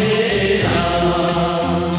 Amen.